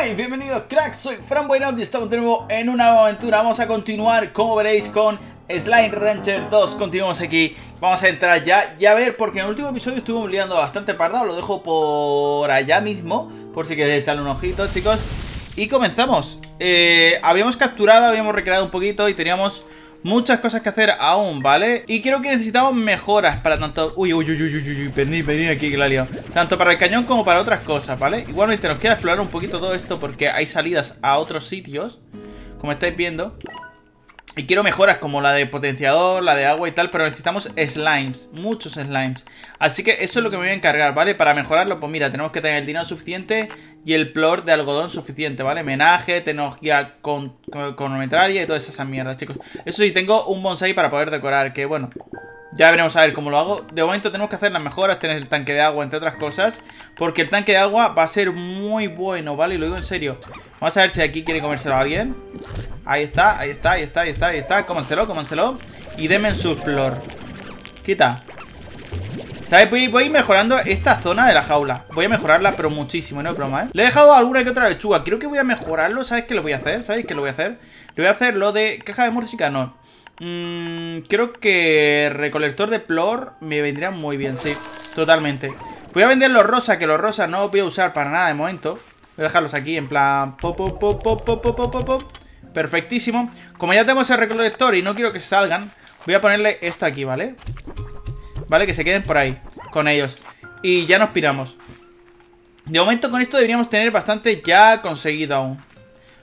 Hey, bienvenidos cracks, soy Fran Buenob y estamos de nuevo en una nueva aventura. Vamos a continuar, como veréis, con Slime Rancher 2 Continuamos aquí, vamos a entrar ya y a ver, porque en el último episodio estuvimos liando bastante parda Lo dejo por allá mismo, por si queréis echarle un ojito, chicos. Y comenzamos. Eh, Habíamos capturado, habíamos recreado un poquito y teníamos muchas cosas que hacer aún, ¿vale? Y creo que necesitamos mejoras para tanto... Uy, uy, uy, uy, uy, uy, venid, venid aquí que la lío. Tanto para el cañón como para otras cosas, ¿vale? Igualmente nos queda explorar un poquito todo esto porque hay salidas a otros sitios, como estáis viendo. Y quiero mejoras como la de potenciador, la de agua y tal, pero necesitamos slimes, muchos slimes. Así que eso es lo que me voy a encargar, ¿vale? Para mejorarlo, pues mira, tenemos que tener el dinero suficiente y el plor de algodón suficiente, ¿vale? Menaje, tecnología con, cronometraria y todas esas mierdas, chicos. Eso sí, tengo un bonsai para poder decorar, que bueno... Ya veremos a ver cómo lo hago. De momento tenemos que hacer las mejoras, tener el tanque de agua, entre otras cosas. Porque el tanque de agua va a ser muy bueno, ¿vale? Y lo digo en serio. Vamos a ver si aquí quiere comérselo a alguien. Ahí está, ahí está, ahí está, ahí está, ahí está. Cómanselo, cómanselo. Y denme en su flor. Quita. ¿Sabes? Voy, voy mejorando esta zona de la jaula Voy a mejorarla, pero muchísimo, no es broma, ¿eh? Le he dejado alguna que otra lechuga Creo que voy a mejorarlo, ¿sabes qué lo voy a hacer? ¿Sabéis qué lo voy a hacer? Le voy a hacer lo de caja de música, no Mmm, creo que recolector de plor me vendría muy bien, sí, totalmente. Voy a vender los rosas, que los rosas no voy a usar para nada de momento. Voy a dejarlos aquí en plan... Perfectísimo. Como ya tenemos el recolector y no quiero que salgan, voy a ponerle esto aquí, ¿vale? Vale, que se queden por ahí, con ellos. Y ya nos piramos. De momento con esto deberíamos tener bastante ya conseguido aún.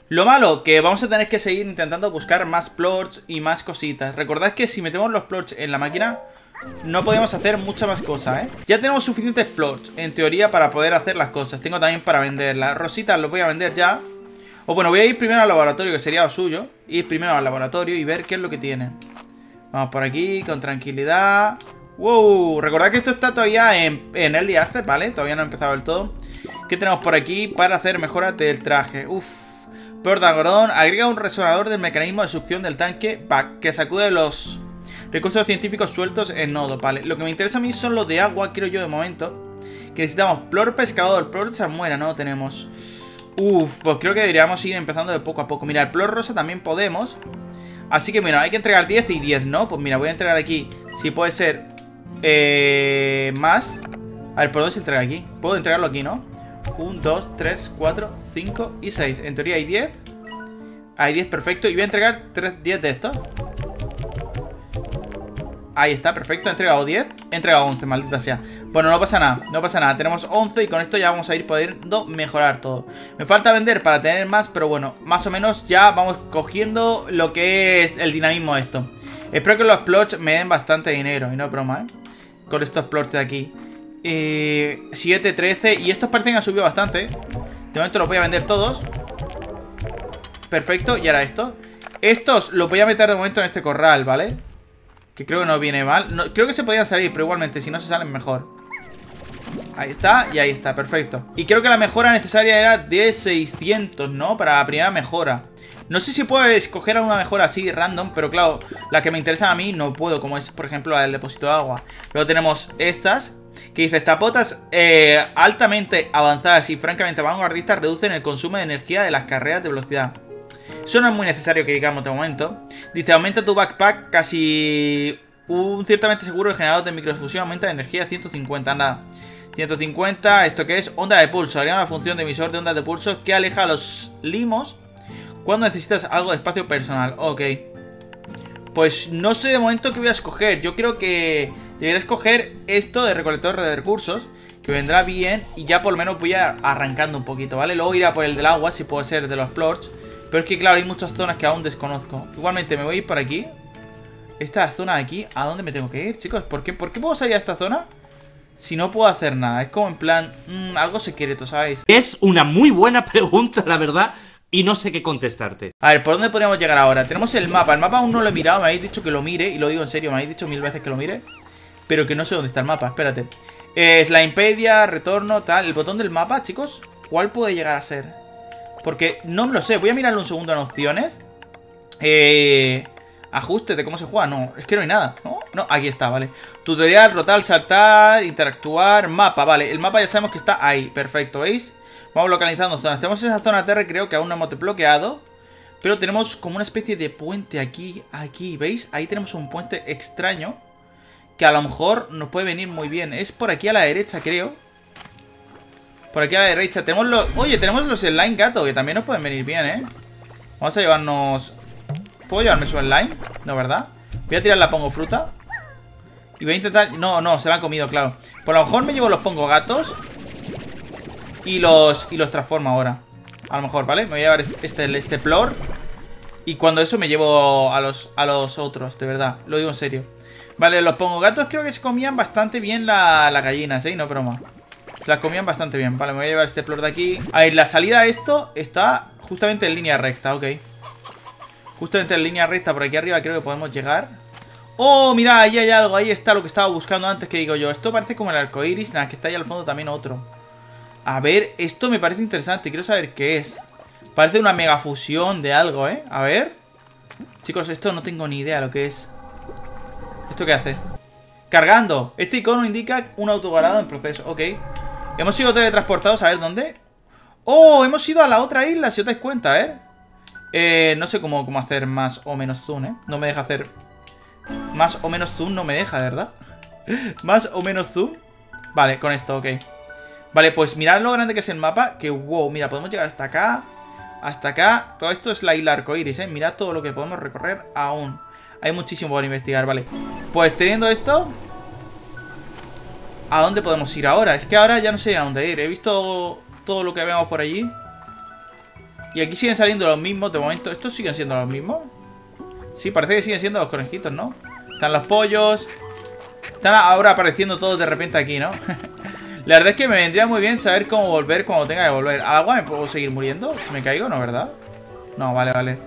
Lo malo, que vamos a tener que seguir intentando buscar más plots y más cositas. Recordad que si metemos los plots en la máquina, no podemos hacer mucha más cosas, ¿eh? Ya tenemos suficientes plots, en teoría, para poder hacer las cosas. Tengo también para vender. Las rositas los voy a vender ya. O bueno, voy a ir primero al laboratorio, que sería lo suyo. Ir primero al laboratorio y ver qué es lo que tiene. Vamos por aquí, con tranquilidad. ¡Wow! Recordad que esto está todavía en, en Early Access, ¿vale? Todavía no ha empezado del todo. ¿Qué tenemos por aquí para hacer mejoras del traje? Uf, Peor agrega un resonador del mecanismo de succión del tanque que sacude los recursos científicos sueltos en nodo, ¿vale? Lo que me interesa a mí son los de agua, quiero yo de momento. Que necesitamos plor pescador, plor salmuera, no lo tenemos. Uf, pues creo que deberíamos ir empezando de poco a poco. Mira, el plor rosa también podemos. Así que mira, hay que entregar 10 y 10, ¿no? Pues mira, voy a entregar aquí, si puede ser, eh, más. A ver, ¿por dónde se entrega aquí? Puedo entregarlo aquí, ¿no? 1, 2, 3, 4, 5 y 6 En teoría hay 10 Hay 10, perfecto. Y voy a entregar 3, 10 de estos. Ahí está, perfecto. He entregado 10 He entregado 11, maldita sea. Bueno, no pasa nada. No pasa nada. Tenemos 11 y con esto ya vamos a ir pudiendo mejorar todo. Me falta vender para tener más Pero bueno, más o menos ya vamos cogiendo Lo que es el dinamismo esto. Espero que los plots me den bastante dinero Y no broma, ¿eh? Con estos plots de aquí eh, 7, 13 Y estos parecen que han subido bastante De momento los voy a vender todos. Perfecto, y ahora esto. Estos los voy a meter de momento en este corral, ¿vale? Que creo que no viene mal. Creo que se podían salir, pero igualmente si no se salen mejor. Ahí está, y ahí está, perfecto. Y creo que la mejora necesaria era de 600, ¿no? Para la primera mejora no sé si puedo escoger alguna mejora así random, pero claro, la que me interesa a mí no puedo, como es, por ejemplo, la del depósito de agua. Luego tenemos estas, que dice, tapotas eh, altamente avanzadas y francamente vanguardistas reducen el consumo de energía de las carreras de velocidad. Eso no es muy necesario que digamos de momento. Dice, aumenta tu backpack casi un ciertamente seguro el generador de microfusión aumenta la energía a 150, nada. 150, ¿esto que es? Onda de pulso. Haría una función de emisor de ondas de pulso que aleja a los limos cuando necesitas algo de espacio personal. Ok. Pues no sé de momento qué voy a escoger. Yo creo que debería escoger esto de recolector de recursos. Que vendrá bien y ya por lo menos voy a arrancando un poquito, ¿vale? Luego iré a por el del agua, si puede ser de los plorts. Pero es que claro, hay muchas zonas que aún desconozco. Igualmente me voy a ir por aquí. Esta zona de aquí, ¿a dónde me tengo que ir, chicos? ¿Por qué, ¿Por qué puedo salir a esta zona? Si no puedo hacer nada, es como en plan, mmm, algo secreto, ¿sabéis? Es una muy buena pregunta, la verdad y no sé qué contestarte. A ver, ¿por dónde podríamos llegar ahora? Tenemos el mapa. El mapa aún no lo he mirado. Me habéis dicho que lo mire. Y lo digo en serio. Me habéis dicho mil veces que lo mire. Pero que no sé dónde está el mapa. Espérate. Es la impedia, retorno, tal. El botón del mapa, chicos. ¿Cuál puede llegar a ser? Porque no lo sé. Voy a mirarlo un segundo en opciones. Eh... Ajuste de cómo se juega. No, es que no hay nada. No, no, aquí está, vale. Tutorial, rotar, saltar, interactuar, mapa. Vale, el mapa ya sabemos que está ahí. Perfecto, ¿veis? Vamos localizando zonas. Tenemos esa zona Terra, creo que aún no hemos desbloqueado. Pero tenemos como una especie de puente aquí, aquí, ¿veis? Ahí tenemos un puente extraño. Que a lo mejor nos puede venir muy bien. Es por aquí a la derecha, creo. Por aquí a la derecha. Tenemos los... Oye, tenemos los slime gato, que también nos pueden venir bien, ¿eh? Vamos a llevarnos... ¿Puedo llevarme su slime? No, ¿verdad? Voy a tirar la pongo fruta. Y voy a intentar... No, no, se la han comido, claro. Por lo mejor me llevo los pongo gatos. Y los, y los transformo ahora. A lo mejor, ¿vale? Me voy a llevar este, este plor. Y cuando eso me llevo a los, a los otros, de verdad. Lo digo en serio. Vale, los pongo gatos creo que se comían bastante bien las la gallinas, ¿eh? No broma. Se las comían bastante bien. Vale, me voy a llevar este plor de aquí. A ver, la salida a esto está justamente en línea recta, ok. Justamente en línea recta por aquí arriba creo que podemos llegar. ¡Oh, mira! Ahí hay algo. Ahí está lo que estaba buscando antes que digo yo. Esto parece como el arco iris. Nada, que está ahí al fondo también otro. A ver, esto me parece interesante. Quiero saber qué es. Parece una mega fusión de algo, ¿eh? A ver. Chicos, esto no tengo ni idea lo que es. ¿Esto qué hace? Cargando. Este icono indica un autoguardado en proceso. Ok. Hemos sido teletransportados. A ver, ¿dónde? ¡Oh! Hemos ido a la otra isla, si os dais cuenta, ¿eh? Eh, no sé cómo, cómo hacer más o menos zoom, ¿eh? No me deja hacer... Más o menos zoom no me deja, ¿verdad? más o menos zoom. Vale, con esto, ok. Vale, pues mirad lo grande que es el mapa. Que wow, mira, podemos llegar hasta acá. Hasta acá. Todo esto es la isla arcoiris, ¿eh? Mirad todo lo que podemos recorrer aún. Hay muchísimo por investigar, vale. Pues teniendo esto... ¿A dónde podemos ir ahora? Es que ahora ya no sé a dónde ir. He visto todo lo que vemos por allí. Y aquí siguen saliendo los mismos de momento. ¿Estos siguen siendo los mismos? Sí, parece que siguen siendo los conejitos, ¿no? Están los pollos. Están ahora apareciendo todos de repente aquí, ¿no? La verdad es que me vendría muy bien saber cómo volver cuando tenga que volver. ¿Al agua me puedo seguir muriendo? Si me caigo, ¿no, verdad? No, vale, vale.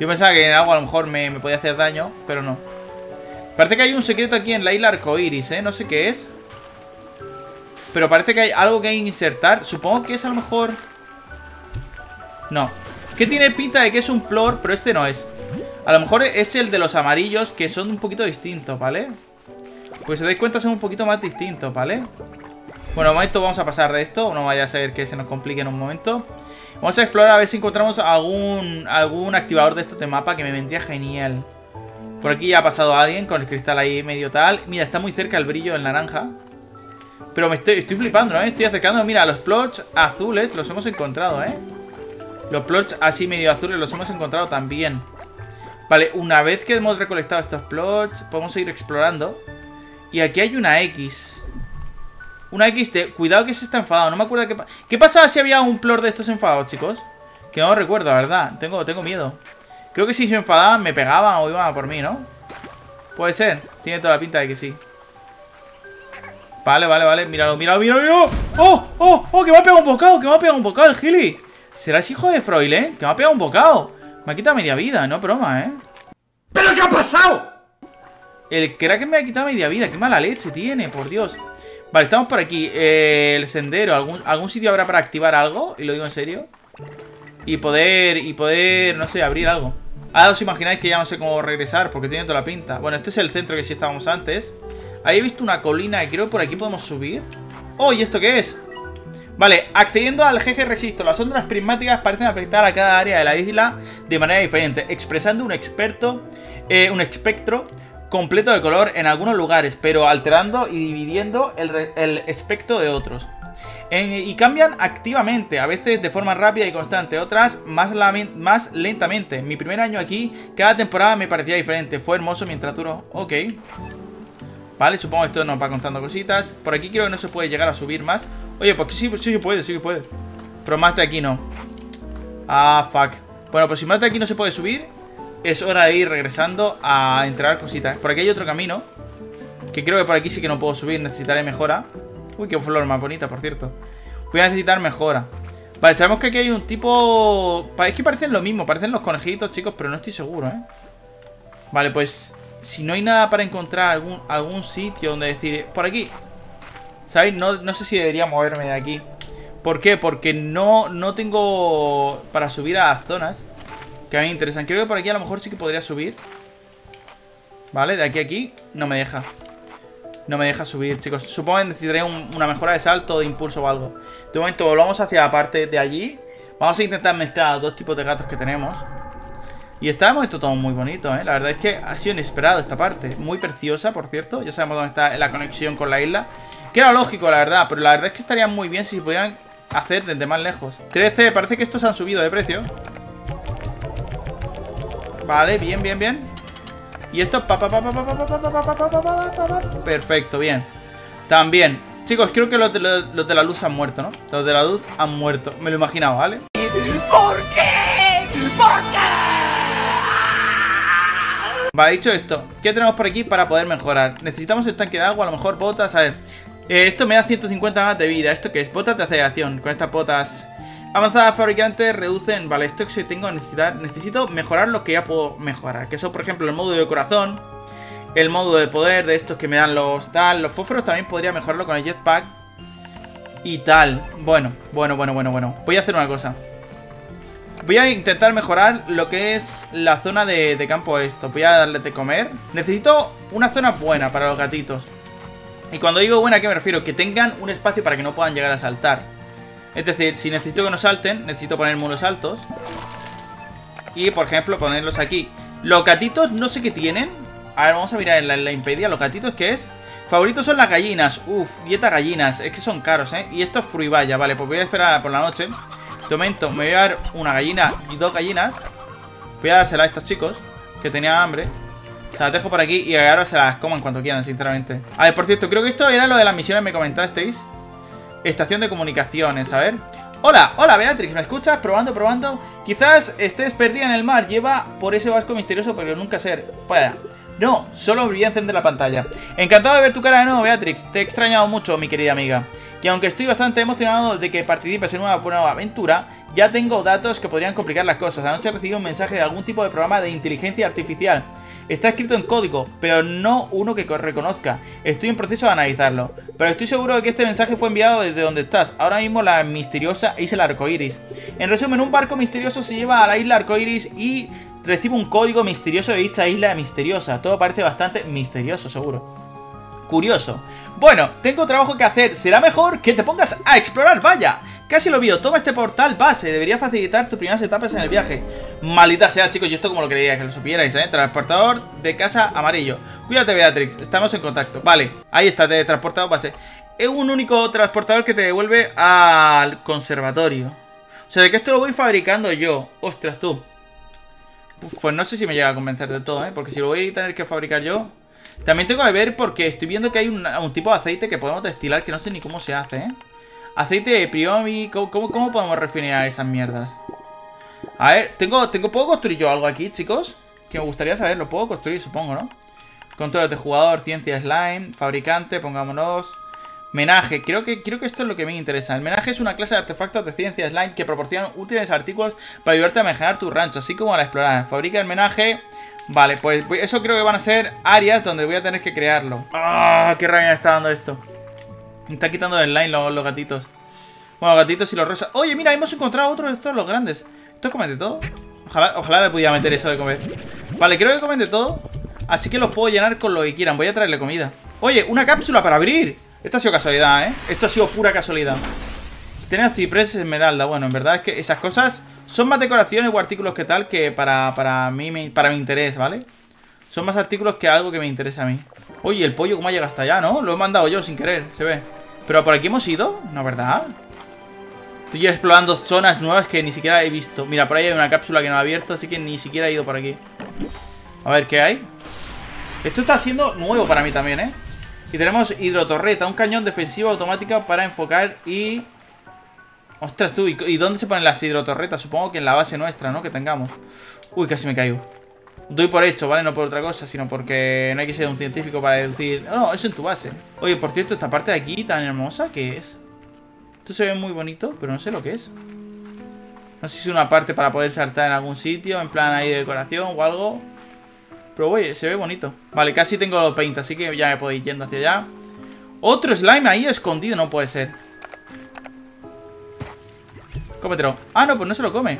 Yo pensaba que en el agua a lo mejor me, podía hacer daño, pero no. Parece que hay un secreto aquí en la isla arcoiris, ¿eh? No sé qué es. Pero parece que hay algo que hay que insertar. Supongo que es a lo mejor... No. Que tiene pinta de que es un plor, pero este no es. A lo mejor es el de los amarillos, que son un poquito distintos, ¿vale? Pues si os dais cuenta son un poquito más distintos, ¿vale? Bueno, de momento vamos a pasar de esto. No vaya a ser que se nos complique en un momento. Vamos a explorar a ver si encontramos algún, algún activador de estos de mapa que me vendría genial. Por aquí ya ha pasado alguien con el cristal ahí medio tal. Mira, está muy cerca el brillo en naranja. Pero me estoy, estoy flipando, ¿eh? Estoy acercando. Mira, los plots azules los hemos encontrado, ¿eh? Los plots así medio azules los hemos encontrado también. Vale, una vez que hemos recolectado estos plots, podemos seguir explorando. Y aquí hay una X. Una X de... Cuidado que se está enfadado. No me acuerdo qué... ¿Qué pasaba si había un plot de estos enfadados, chicos? Que no recuerdo, la verdad. Tengo, tengo miedo. Creo que si se enfadaban me pegaban o iban a por mí, ¿no? Puede ser. Tiene toda la pinta de que sí. Vale, vale, vale. Míralo, míralo, míralo. ¡Oh! ¡Oh! ¡Oh! Que me ha pegado un bocado. Que me ha pegado un bocado el Gili. ¿Será ese hijo de Froilén? Que me ha pegado un bocado. Me ha quitado media vida, no broma, ¿eh? ¿Pero qué ha pasado? El crack me ha quitado media vida. Qué mala leche tiene, por Dios. Vale, estamos por aquí. Eh, el sendero. ¿Algún, ¿Algún sitio habrá para activar algo? Y lo digo en serio. Y poder, y poder, no sé, abrir algo. Ahora os imagináis que ya no sé cómo regresar porque tiene toda la pinta. Bueno, este es el centro que sí estábamos antes. Ahí he visto una colina y creo que por aquí podemos subir. ¡Oh! ¿Y esto qué es? Vale, accediendo al GG Resisto, las ondas prismáticas parecen afectar a cada área de la isla de manera diferente, expresando un experto, eh, un espectro completo de color en algunos lugares, pero alterando y dividiendo el, el espectro de otros. y cambian activamente, a veces de forma rápida y constante, otras más, más lentamente. Mi primer año aquí, cada temporada me parecía diferente. Fue hermoso mientras duró. Ok. Vale, supongo que esto nos va contando cositas. Por aquí creo que no se puede llegar a subir más. Oye, pues sí, sí que puede, sí que puede. Pero más de aquí no. Ah, fuck. Bueno, pues si más de aquí no se puede subir, es hora de ir regresando a entrar cositas. Por aquí hay otro camino. Que creo que por aquí sí que no puedo subir, necesitaré mejora. Uy, qué flor más bonita, por cierto. Voy a necesitar mejora. Vale, sabemos que aquí hay un tipo... Es que parecen lo mismo, parecen los conejitos, chicos, pero no estoy seguro, ¿eh? Vale, pues si no hay nada para encontrar algún, algún sitio donde decir, por aquí, ¿sabéis? No, no sé si debería moverme de aquí. ¿Por qué? Porque no, no tengo para subir a las zonas que a mí me interesan. Creo que por aquí a lo mejor sí que podría subir. Vale, de aquí a aquí no me deja. No me deja subir, chicos. Supongo que necesitaría un- una mejora de salto, de impulso o algo. De momento volvamos hacia la parte de allí. Vamos a intentar mezclar dos tipos de gatos que tenemos. Y está de momento todo muy bonito, ¿eh? La verdad es que ha sido inesperado esta parte. Muy preciosa, por cierto. Ya sabemos dónde está la conexión con la isla. Que era lógico, la verdad. Pero la verdad es que estaría muy bien si se pudieran hacer desde más lejos. 13, parece que estos han subido de precio. Vale, bien, bien, bien. Y esto... Perfecto, bien. También. Chicos, creo que los de, la luz han muerto, ¿no? Los de la luz han muerto. Me lo imaginaba, ¿vale? ¿Por qué? ¿Por qué? Vale, dicho esto, ¿qué tenemos por aquí para poder mejorar? Necesitamos el tanque de agua, a lo mejor botas, a ver. Esto me da 150 más de vida. ¿Esto que es? Botas de aceleración. Con estas botas Avanzadas fabricantes reducen, vale, esto si tengo necesidad Necesito mejorar lo que ya puedo mejorar Que son, por ejemplo, el módulo de corazón El módulo de poder de estos que me dan los tal Los fósforos también podría mejorarlo con el jetpack Y tal, bueno, bueno, bueno, bueno, bueno Voy a hacer una cosa Voy a intentar mejorar lo que es la zona de, de campo esto. Voy a darles de comer. Necesito una zona buena para los gatitos. Y cuando digo buena, ¿a qué me refiero? Que tengan un espacio para que no puedan llegar a saltar. Es decir, si necesito que no salten, necesito poner muros altos. Y, por ejemplo, ponerlos aquí. Los gatitos no sé qué tienen. A ver, vamos a mirar en la, en la impedia. Los gatitos, ¿qué es? Favoritos son las gallinas. Uf, dieta gallinas. Es que son caros, ¿eh? Y esto es fruibaya. Vale, pues voy a esperar por la noche. De momento me voy a dar una gallina y dos gallinas. Voy a dársela a estos chicos que tenían hambre. Se las dejo por aquí y ahora se las coman cuando quieran, sinceramente. A ver, por cierto, creo que esto era lo de las misiones, me comentasteis. Estación de comunicaciones, a ver. Hola, hola Beatrix, ¿me escuchas? Probando, probando. Quizás estés perdida en el mar. Lleva por ese vasco misterioso, pero nunca ser. Pueda. No, solo olvidé encender la pantalla. Encantado de ver tu cara de nuevo, Beatrix. Te he extrañado mucho, mi querida amiga. Y aunque estoy bastante emocionado de que participes en una nueva aventura, ya tengo datos que podrían complicar las cosas. Anoche recibí un mensaje de algún tipo de programa de inteligencia artificial. Está escrito en código, pero no uno que co- reconozca. Estoy en proceso de analizarlo. Pero estoy seguro de que este mensaje fue enviado desde donde estás. Ahora mismo la misteriosa isla arcoiris. En resumen, un barco misterioso se lleva a la isla arcoiris y recibe un código misterioso de dicha isla misteriosa. Todo parece bastante misterioso, seguro. Curioso. Bueno, tengo trabajo que hacer. Será mejor que te pongas a explorar, vaya. Casi lo vio. Toma este portal base. Debería facilitar tus primeras etapas en el viaje. Maldita sea, chicos. Yo esto como lo quería que lo supierais, ¿eh? Transportador de casa amarillo. Cuídate, Beatrix. Estamos en contacto. Vale, ahí está, de transportador base. Es un único transportador que te devuelve al conservatorio. O sea, de que esto lo voy fabricando yo. Ostras, tú. Pues no sé si me llega a convencer de todo, ¿eh? Porque si lo voy a tener que fabricar yo... También tengo que ver porque estoy viendo que hay un, tipo de aceite que podemos destilar que no sé ni cómo se hace, ¿eh? Aceite de priomi... ¿Cómo, cómo, podemos refinar esas mierdas? A ver, tengo, tengo, ¿puedo construir yo algo aquí, chicos? Que me gustaría saber, lo puedo construir, supongo, ¿no? Control de jugador, ciencia slime, fabricante, pongámonos... Menaje, creo que, creo que esto es lo que me interesa. El menaje es una clase de artefactos de ciencia slime que proporcionan útiles artículos para ayudarte a mejorar tu rancho, así como al explorar. Fabrica el menaje. Vale, pues eso creo que van a ser áreas donde voy a tener que crearlo. ¡Ah! ¡Qué rabia está dando esto! Me está quitando el slime los, los gatitos. Bueno, los gatitos y los rosas. Oye, mira, hemos encontrado otro de estos, los grandes. ¿Esto es comer de todo? Ojalá, ojalá le pudiera meter eso de comer. Vale, creo que comen de todo. Así que los puedo llenar con lo que quieran. Voy a traerle comida. Oye, una cápsula para abrir. Esto ha sido casualidad, ¿eh? Esto ha sido pura casualidad. Tener ciprés esmeralda. Bueno, en verdad es que esas cosas son más decoraciones o artículos que tal que para, para, mí, para mi interés, ¿vale? Son más artículos que algo que me interesa a mí. Oye, el pollo cómo ha llegado hasta allá, ¿no? Lo he mandado yo sin querer, se ve. Pero por aquí hemos ido, ¿no, verdad? Estoy explorando zonas nuevas que ni siquiera he visto. Mira, por ahí hay una cápsula que no ha abierto, así que ni siquiera he ido por aquí. A ver, ¿qué hay? Esto está siendo nuevo para mí también, ¿eh? Y tenemos hidrotorreta, un cañón defensivo automático para enfocar y... Ostras, tú, ¿y, dónde se ponen las hidrotorretas? Supongo que en la base nuestra, ¿no? Que tengamos. Uy, casi me caigo. Doy por hecho, ¿vale? No por otra cosa, sino porque no hay que ser un científico para deducir... No, eso en tu base. Oye, por cierto, esta parte de aquí tan hermosa, ¿qué es? Esto se ve muy bonito, pero no sé lo que es. No sé si es una parte para poder saltar en algún sitio, en plan ahí de decoración o algo. Pero oye, se ve bonito. Vale, casi tengo los paint, así que ya me puedo ir yendo hacia allá. Otro slime ahí escondido, no puede ser. Cómetelo. Ah, no, pues no se lo come.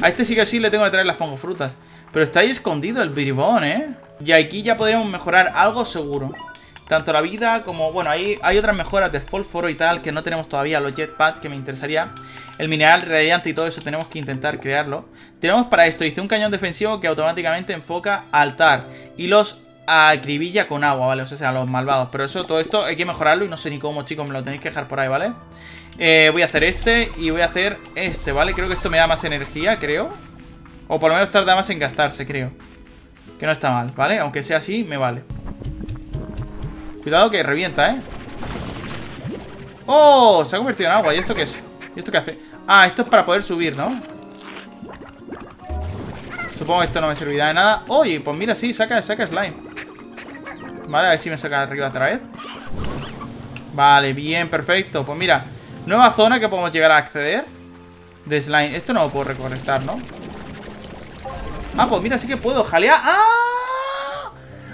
A este sí que sí le tengo que traer las pongo frutas. Pero está ahí escondido el bribón, ¿eh? Y aquí ya podríamos mejorar algo seguro. Tanto la vida como... Bueno, hay, hay otras mejoras de fósforo y tal que no tenemos todavía, los jetpack que me interesaría. El mineral radiante y todo eso tenemos que intentar crearlo. Tenemos para esto, dice un cañón defensivo que automáticamente enfoca altar y los acribilla con agua, ¿vale? O sea, los malvados. Pero eso, todo esto hay que mejorarlo y no sé ni cómo, chicos, me lo tenéis que dejar por ahí, ¿vale? Eh, voy a hacer este y voy a hacer este, ¿vale? Creo que esto me da más energía, creo. O por lo menos tarda más en gastarse, creo. Que no está mal, ¿vale? Aunque sea así, me vale. Cuidado que revienta, ¿eh? ¡Oh! Se ha convertido en agua. ¿Y esto qué es? ¿Y esto qué hace? Ah, esto es para poder subir, ¿no? Supongo que esto no me servirá de nada Oye, pues mira, sí, saca, saca slime Vale, a ver si me saca arriba otra vez Vale, bien, perfecto Pues mira, nueva zona que podemos llegar a acceder De slime Esto no lo puedo recolectar, ¿no? Ah, pues mira, sí que puedo jalear ¡Ah!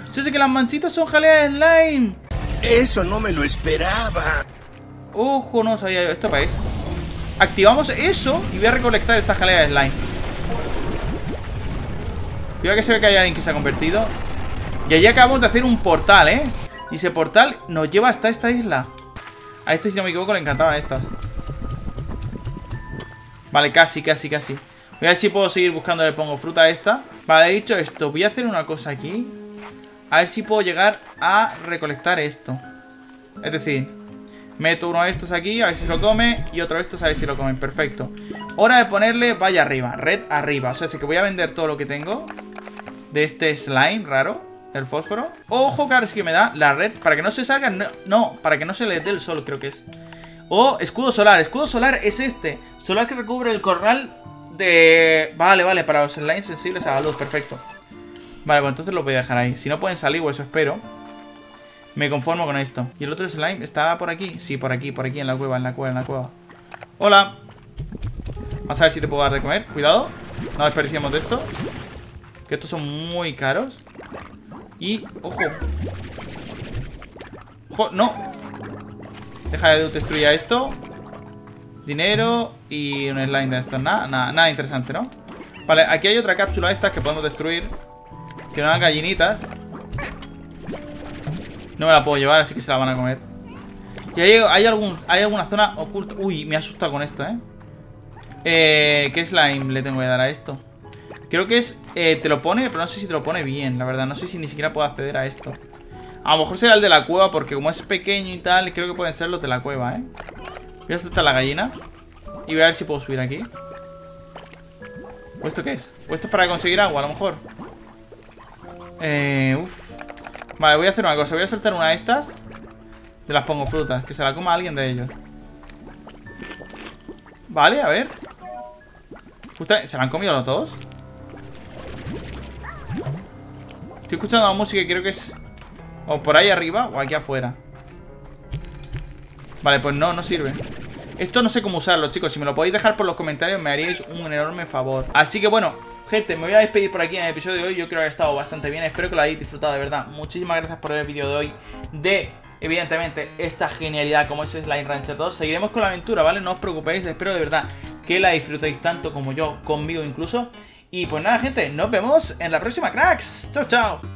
Sí, sé que las manchitas son jaleas de slime Eso no me lo esperaba. Ojo, no sabía yo Esto para eso Activamos eso y voy a recolectar esta jalea de slime. Cuidado que se ve que hay alguien que se ha convertido. Y allí acabamos de hacer un portal, ¿eh? Y ese portal nos lleva hasta esta isla. A este, si no me equivoco, le encantaban estas Vale, casi, casi, casi. Voy a ver si puedo seguir buscando le pongo fruta a esta. Vale, dicho esto Voy a hacer una cosa aquí A ver si puedo llegar a recolectar esto. Es decir Meto uno de estos aquí, a ver si se lo come Y otro de estos a ver si lo comen, perfecto. Hora de ponerle vaya arriba, red arriba. O sea, sé que voy a vender todo lo que tengo De este slime raro El fósforo. Ojo, claro, es que me da la red Para que no se salga, no, para que no se le dé el sol creo que es. O escudo solar, escudo solar es este Solar que recubre el corral de... Vale, vale, para los slimes sensibles a la luz, perfecto Vale, pues entonces lo voy a dejar ahí Si no pueden salir, o eso espero me conformo con esto. ¿Y el otro slime está por aquí? Sí, por aquí, por aquí, en la cueva, en la cueva, en la cueva. ¡Hola! Vamos a ver si te puedo dar de comer. Cuidado. No desperdiciamos de esto. Que estos son muy caros. Y, ojo. ¡Ojo! ¡No! Deja de destruir esto. Dinero y un slime de estos. Nada, nada, nada interesante, ¿no? Vale, aquí hay otra cápsula esta que podemos destruir. Que dan gallinitas. No me la puedo llevar, así que se la van a comer. Y hay, algún, hay alguna zona oculta. Uy, me asusta con esto, ¿eh? ¿eh? ¿Qué slime le tengo que dar a esto? Creo que es... Eh, te lo pone, pero no sé si te lo pone bien, la verdad. No sé si ni siquiera puedo acceder a esto. A lo mejor será el de la cueva, porque como es pequeño y tal, creo que pueden ser los de la cueva, ¿eh? Voy a soltar la gallina. Y voy a ver si puedo subir aquí. ¿O esto qué es? ¿O esto es para conseguir agua, a lo mejor? Eh. Vale, voy a hacer una cosa. Voy a soltar una de estas. De las pongo frutas. Que se la coma alguien de ellos. Vale, a ver. ¿Se la han comido los todos? Estoy escuchando la música y creo que es... O por ahí arriba o aquí afuera. Vale, pues no, no sirve. Esto no sé cómo usarlo, chicos. Si me lo podéis dejar por los comentarios me haríais un enorme favor. Así que bueno, Gente, me voy a despedir por aquí en el episodio de hoy. Yo creo que ha estado bastante bien. Espero que lo hayáis disfrutado de verdad. Muchísimas gracias por ver el vídeo de hoy. De, evidentemente, esta genialidad como es Slime Rancher 2. Seguiremos con la aventura, ¿vale? No os preocupéis. Espero de verdad que la disfrutéis tanto como yo, conmigo incluso. Y pues nada, gente. Nos vemos en la próxima, cracks. Chao, chao.